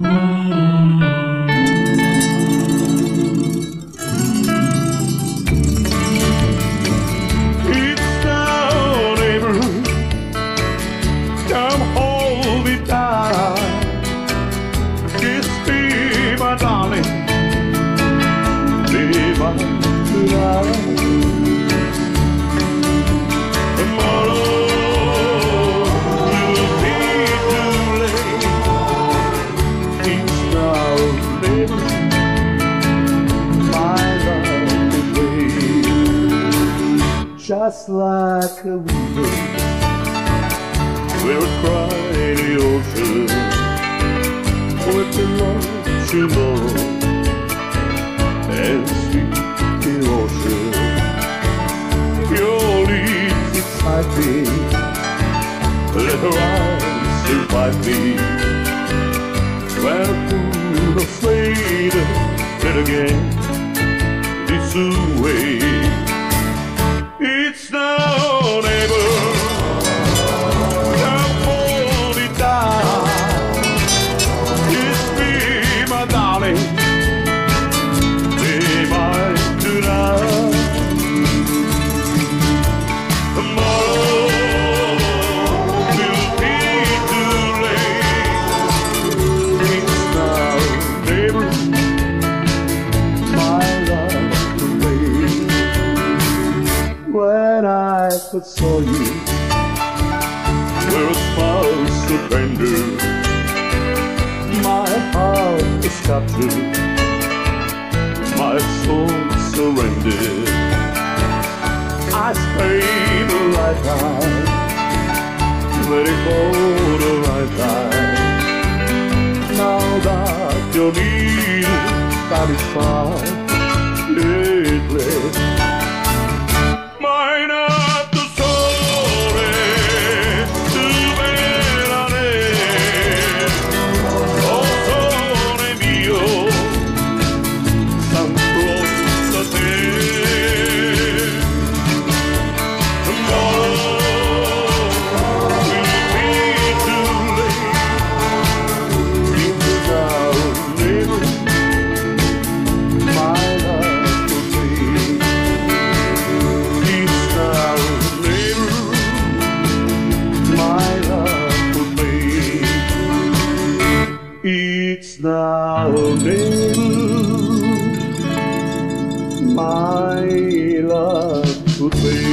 It's just like a river will cry the ocean with the love you know and sweet devotion. Your lips excite me, let her eyes invite me. A fool afraid, then again, this way. I first saw you. Where a smile so tender, my heart was captured, my soul surrendered. I stayed a lifetime, waiting for the right time. Now that your need satisfied, Now, neighbor, my love will be.